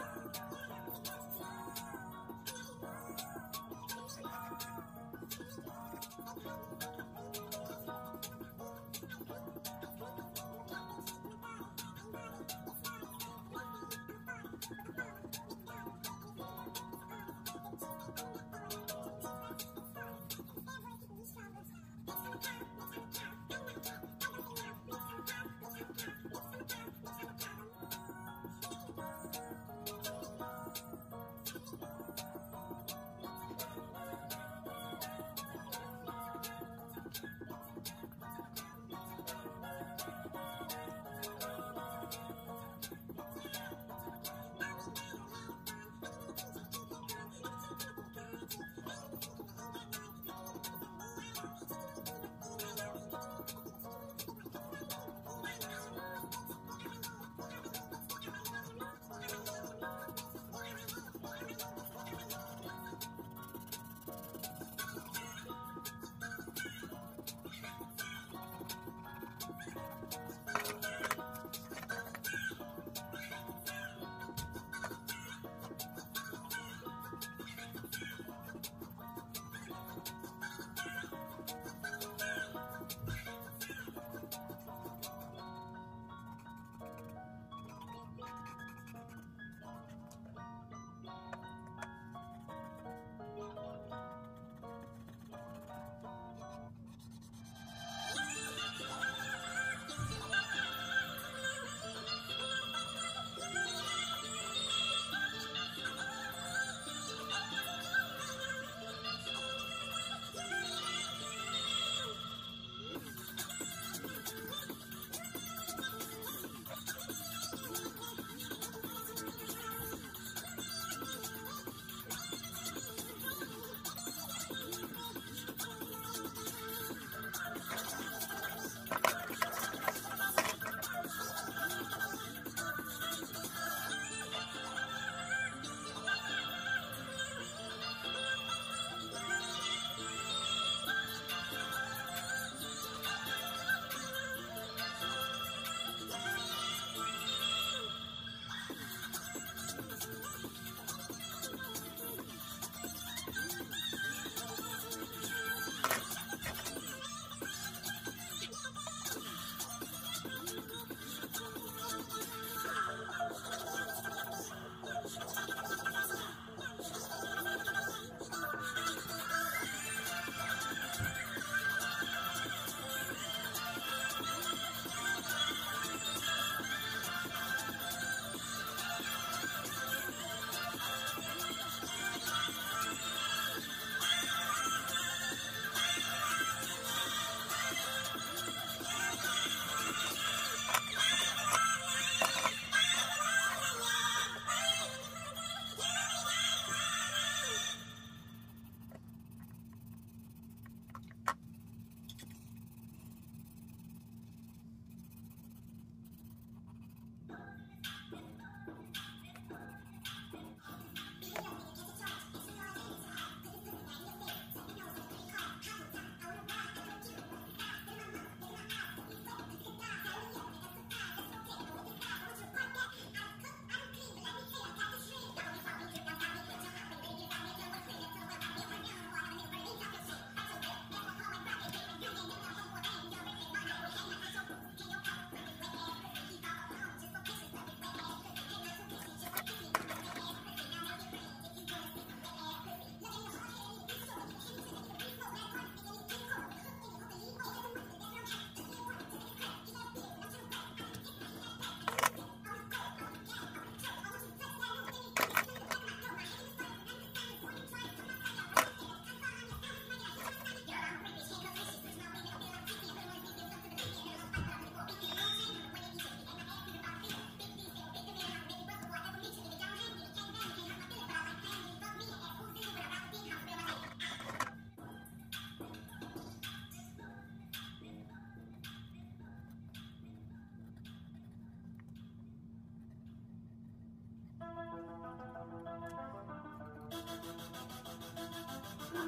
Thank you.